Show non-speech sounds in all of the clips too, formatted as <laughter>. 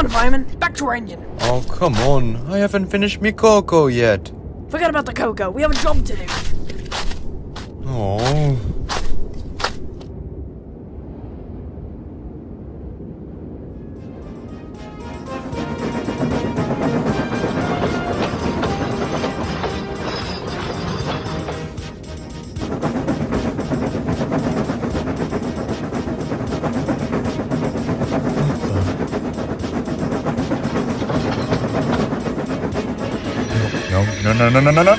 on, fireman. Back to our engine. Oh, come on. I haven't finished me cocoa yet. Forget about the cocoa. We have a job to do. Oh. No, no, no, no, no,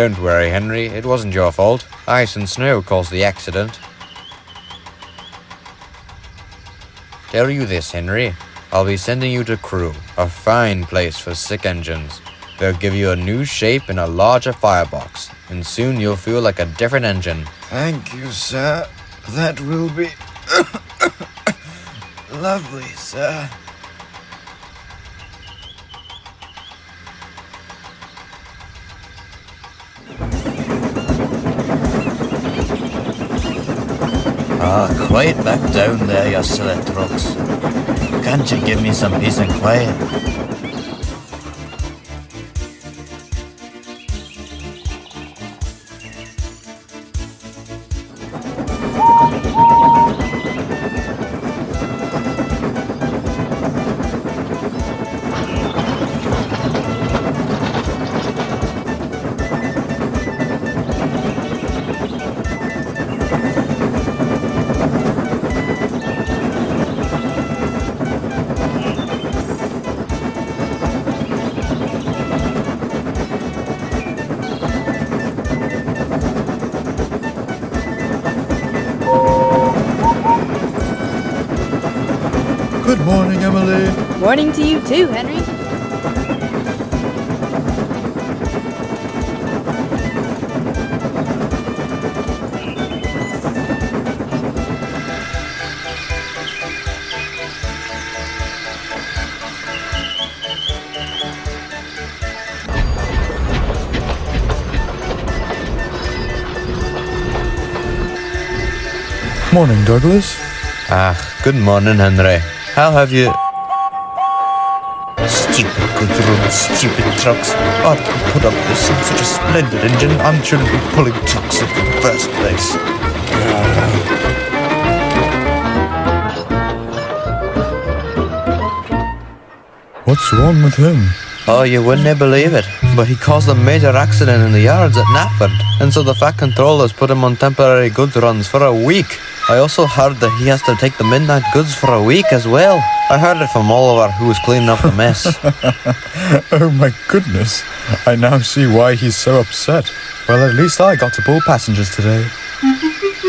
Don't worry, Henry. It wasn't your fault. Ice and snow caused the accident. Tell you this, Henry. I'll be sending you to Crewe, a fine place for sick engines. They'll give you a new shape and a larger firebox, and soon you'll feel like a different engine. Thank you, sir. That will be <coughs> <coughs> lovely, sir. Ah, quiet back down there, you silly trucks. Can't you give me some peace and quiet? Morning to you too, Henry. Morning, Douglas. Ah, good morning, Henry. How have you... Stupid goods road, stupid trucks. Ought to put up with some such a splendid engine. I'm shouldn't be pulling trucks in the first place. What's wrong with him? Oh, you wouldn't believe it, but he caused a major accident in the yards at Knapford, and so the Fat Controllers put him on temporary goods runs for a week. I also heard that he has to take the midnight goods for a week as well. I heard it from Oliver, who was cleaning up the mess. <laughs> Oh my goodness. I now see why he's so upset. Well, at least I got to pull passengers today.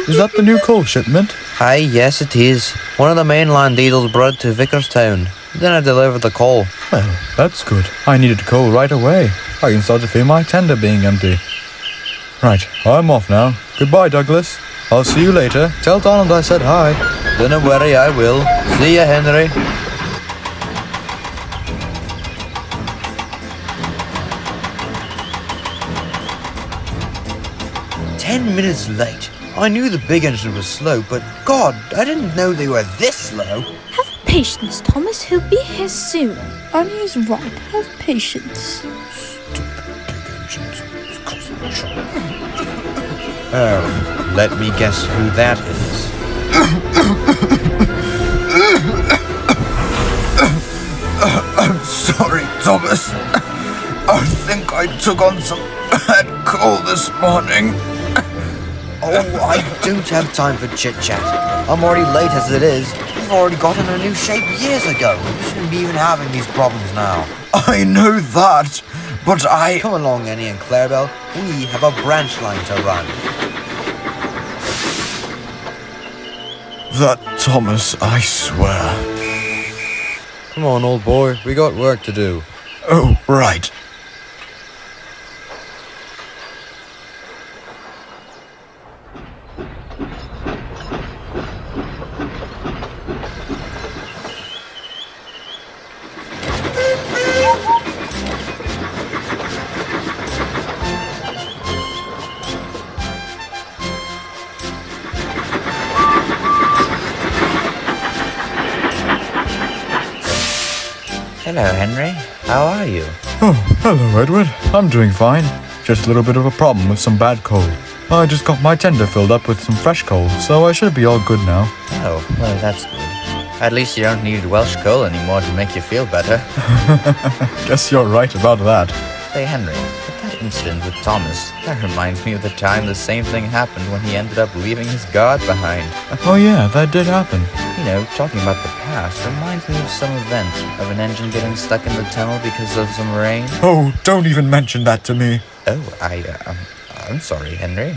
Is that the new coal shipment? Aye, yes, it is. One of the mainland diesels brought to Vickerstown. Then I delivered the coal. Well, that's good. I needed coal right away. I can start to feel my tender being empty. Right, I'm off now. Goodbye, Douglas. I'll see you later. Tell Donald I said hi. Don't worry, I will. See ya, Henry. Ten minutes late. I knew the big engine was slow, but God, I didn't know they were this slow. Have patience, Thomas. He'll be here soon. Arnie is right. Have patience. Oh, let me guess who that is. <coughs> I'm sorry, Thomas. <coughs> I think I took on some bad coal this morning. Oh, I don't have time for chit chat. I'm already late as it is. have already gotten a new shape years ago. You shouldn't be even having these problems now. I know that, but I. Come along, Annie and Clarabelle. We have a branch line to run. That Thomas, I swear. Come on, old boy. We got work to do. Oh, right. Hello, Edward. I'm doing fine. Just a little bit of a problem with some bad coal. I just got my tender filled up with some fresh coal, so I should be all good now. Oh, well, that's good. At least you don't need Welsh coal anymore to make you feel better. <laughs> Guess you're right about that. Say, Henry, that incident with Thomas, that reminds me of the time the same thing happened when he ended up leaving his guard behind. Oh, yeah, that did happen. You know, talking about the past reminds me of some event of an engine getting stuck in the tunnel because of some rain. Oh, don't even mention that to me. Oh, I, uh, um, I'm sorry, Henry.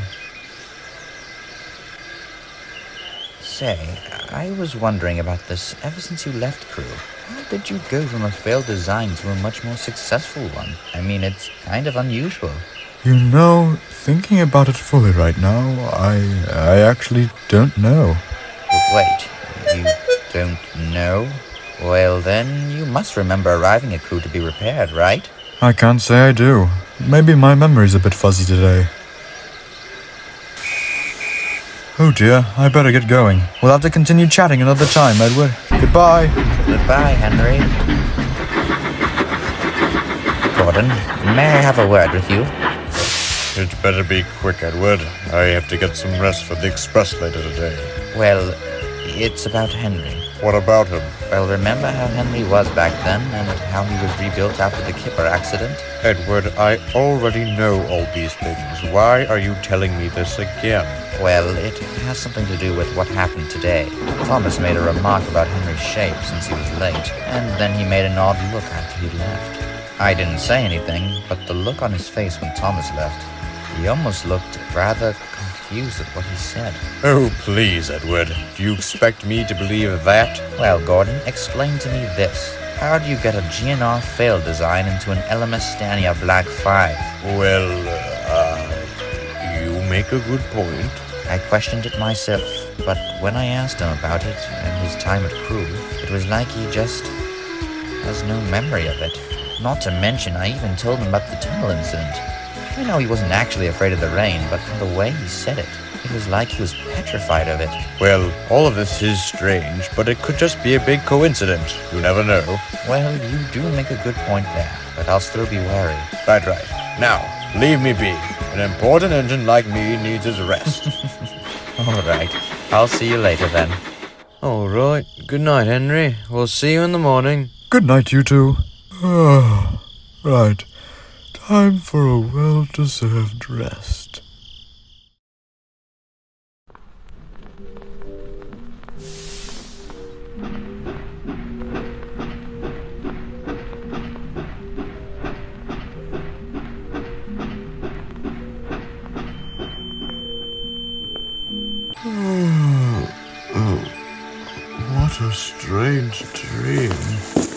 Say, I was wondering about this ever since you left Crewe. How did you go from a failed design to a much more successful one? I mean, it's kind of unusual. You know, thinking about it fully right now, I I actually don't know. Wait, don't know? Well, then, you must remember arriving at Crewe to be repaired, right? I can't say I do. Maybe my memory's a bit fuzzy today. Oh dear, I better get going. We'll have to continue chatting another time, Edward. Goodbye. Goodbye, Henry. Gordon, may I have a word with you? It better be quick, Edward. I have to get some rest for the express later today. Well, it's about Henry. What about him? Well, remember how Henry was back then and how he was rebuilt after the Kipper accident? Edward, I already know all these things. Why are you telling me this again? Well, it has something to do with what happened today. Thomas made a remark about Henry's shape since he was late, and then he made an odd look after he left. I didn't say anything, but the look on his face when Thomas left, he almost looked rather confused at what he said. Oh, please, Edward. Do you expect me to believe that? Well, Gordon, explain to me this. How do you get a GNR fail design into an LMS Stanier Black 5? Well, uh, you make a good point. I questioned it myself, but when I asked him about it and his time at Crewe, it was like he just has no memory of it. Not to mention, I even told him about the tunnel incident. I know he wasn't actually afraid of the rain, but from the way he said it, it was like he was petrified of it. Well, all of this is strange, but it could just be a big coincidence. You never know. Well, you do make a good point there, but I'll still be wary. Right, right. Now, leave me be. An important engine like me needs his rest. <laughs> All right. I'll see you later then. All right. Good night, Henry. We'll see you in the morning. Good night, you two. <sighs> right. Time for a well deserved rest. <sighs> Oh, oh, What a strange dream.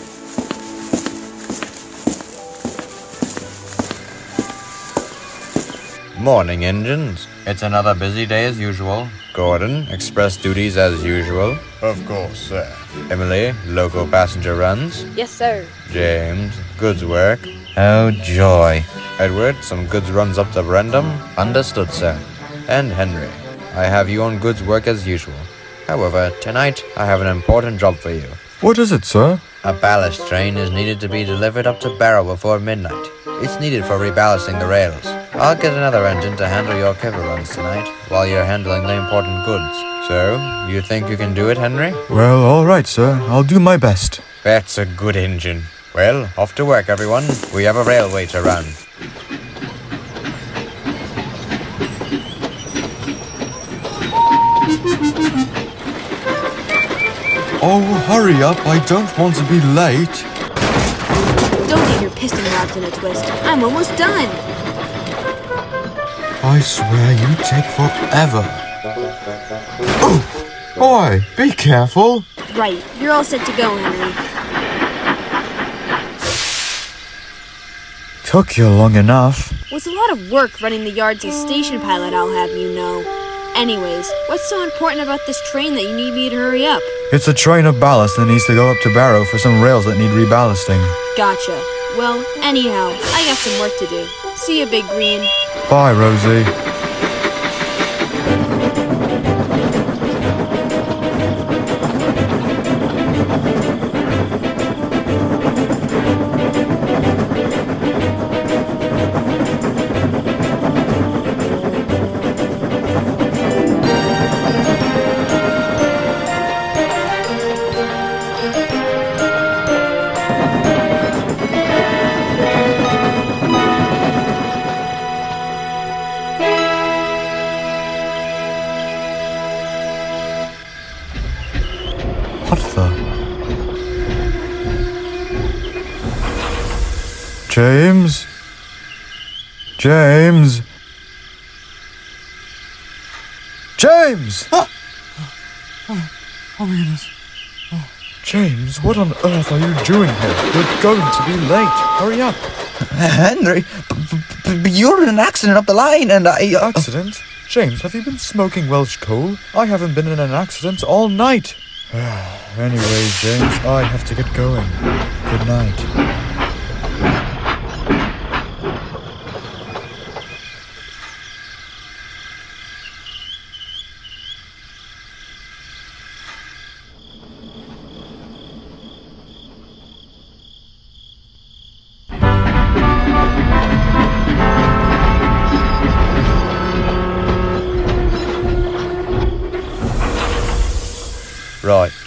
Morning, engines. It's another busy day as usual. Gordon, express duties as usual. of course, sir. Emily, local passenger runs. Yes, sir. James, goods work. Oh, joy. Edward, some goods runs up to Brendam. Understood, sir. And Henry, I have you on goods work as usual. However, tonight I have an important job for you. What is it, sir? A ballast train is needed to be delivered up to Barrow before midnight. It's needed for reballasting the rails. I'll get another engine to handle your cover runs tonight while you're handling the important goods. So, you think you can do it, Henry? Well, all right, sir. I'll do my best. That's a good engine. Well, off to work, everyone. We have a railway to run. Oh, hurry up. I don't want to be late. Don't get your piston rods in a twist. I'm almost done. I swear you take forever. Oh, boy, be careful. Right, you're all set to go, Henry. Took you long enough. It's a lot of work running the yards as station pilot, I'll have you know. Anyways, what's so important about this train that you need me to hurry up? It's a train of ballast that needs to go up to Barrow for some rails that need reballasting. Gotcha. Well, anyhow, I got some work to do. See you, Big Green. Bye, Rosie. What the? James? James? James! <gasps> Oh oh my goodness. James, what on earth are you doing here? You're going to be late. Hurry up. <laughs> Henry, you're in an accident up the line, and I. Uh, Accident? James, have you been smoking Welsh coal? I haven't been in an accident all night. <sighs> anyway, James, I have to get going. Good night.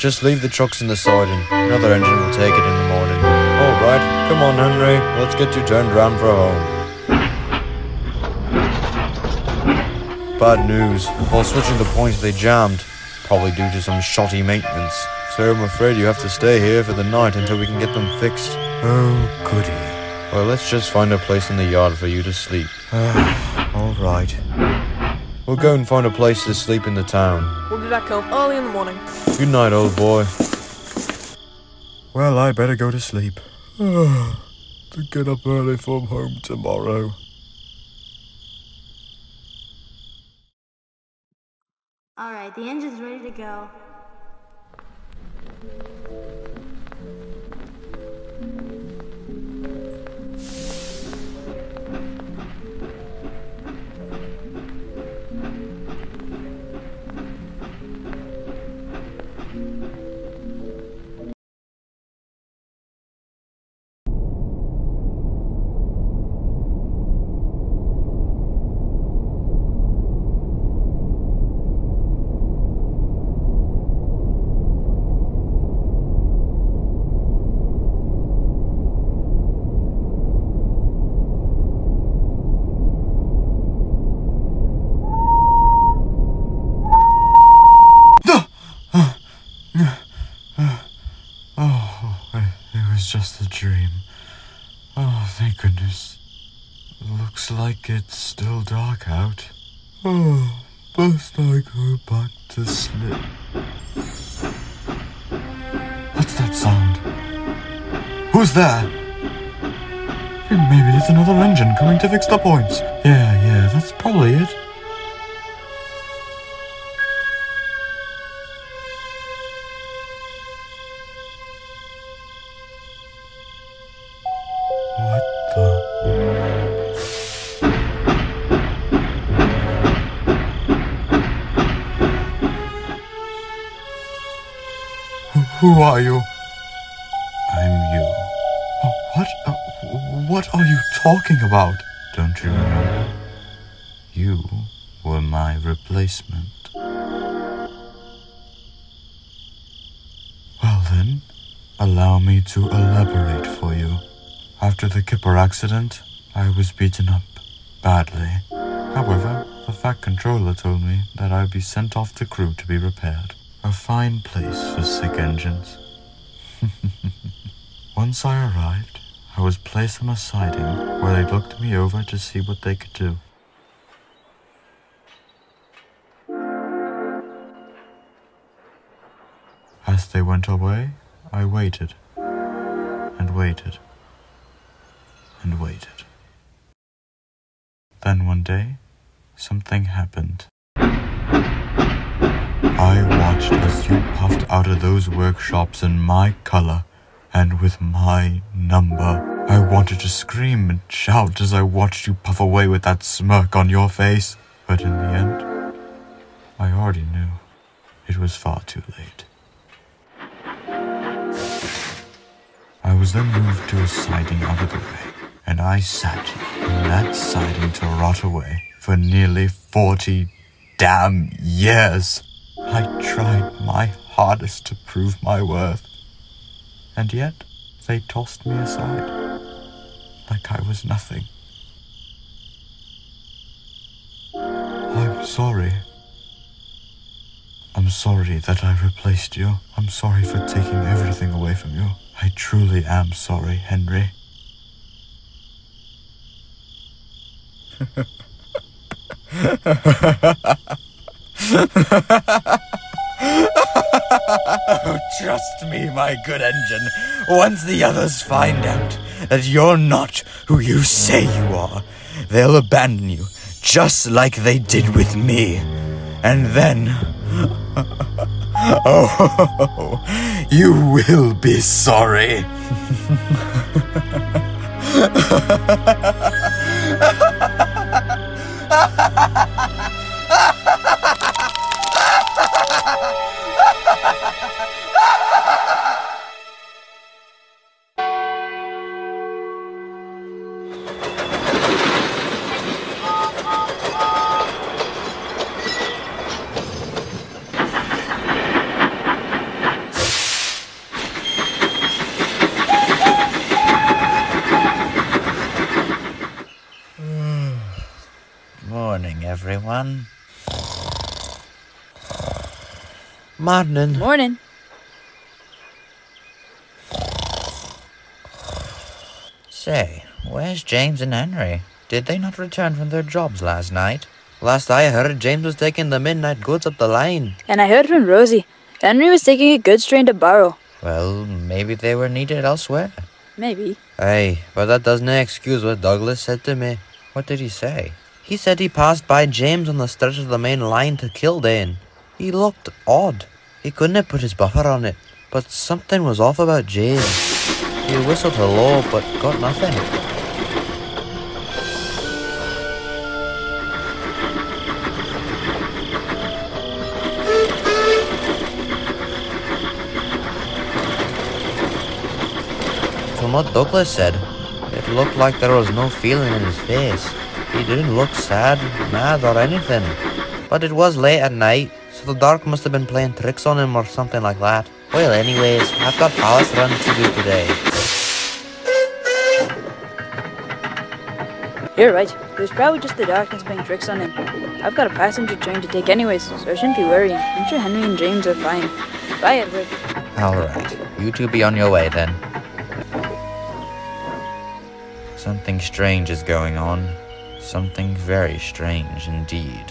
Just leave the trucks in the siding. Another engine will take it in the morning. Alright, come on, Henry. Let's get you turned around for home. Bad news. While switching the points, they jammed. Probably due to some shoddy maintenance. So I'm afraid you have to stay here for the night until we can get them fixed. Oh, goody. Well, let's just find a place in the yard for you to sleep. Ah, all right. We'll go and find a place to sleep in the town. We'll do that come early in the morning. Good night, old boy. Well, I better go to sleep. <sighs> to get up early from home tomorrow. All right, the engine's ready to go. Just a dream. Oh, thank goodness. Looks like it's still dark out. Oh, must I go back to sleep? What's that sound? Who's there? Maybe it's another engine coming to fix the points. Yeah, yeah, that's probably it. Who, are you? I'm you. What? Uh, what are you talking about? Don't you remember? You were my replacement. Well then, allow me to elaborate for you. After the Kipper accident, I was beaten up badly. However, the Fat Controller told me that I'd be sent off to Crewe to be repaired. A fine place for sick engines. <laughs> Once I arrived, I was placed on a siding where they looked me over to see what they could do. As they went away, I waited and waited and waited. Then one day, something happened. Watched as you puffed out of those workshops in my color and with my number. I wanted to scream and shout as I watched you puff away with that smirk on your face. But in the end, I already knew it was far too late. I was then moved to a siding out of the way, and I sat in that siding to rot away for nearly 40 damn years. I tried my hardest to prove my worth, and yet they tossed me aside like I was nothing. I'm sorry. I'm sorry that I replaced you. I'm sorry for taking everything away from you. I truly am sorry, Henry. <laughs> Oh, trust me, my good engine. Once the others find out that you're not who you say you are, they'll abandon you, just like they did with me. And then. <laughs> oh, you will be sorry. <laughs> everyone. Morning. Morning. Say, where's James and Henry? Did they not return from their jobs last night? Last I heard, James was taking the midnight goods up the line. And I heard from Rosie. Henry was taking a goods train to Barrow. Well, maybe they were needed elsewhere. Maybe. Hey, but that doesn't excuse what Douglas said to me. What did he say? He said he passed by James on the stretch of the main line to Killdane. He looked odd. He couldn't have put his buffer on it, but something was off about James. He whistled hello, but got nothing. From what Douglas said, it looked like there was no feeling in his face. He didn't look sad, mad, or anything. But it was late at night, so the dark must have been playing tricks on him or something like that. Well, anyways, I've got palace runs to do today. You're right. It was probably just the darkness playing tricks on him. I've got a passenger train to take anyways, so I shouldn't be worrying. I'm sure Henry and James are fine. Bye, Edward. Alright, you two be on your way then. Something strange is going on. Something very strange indeed.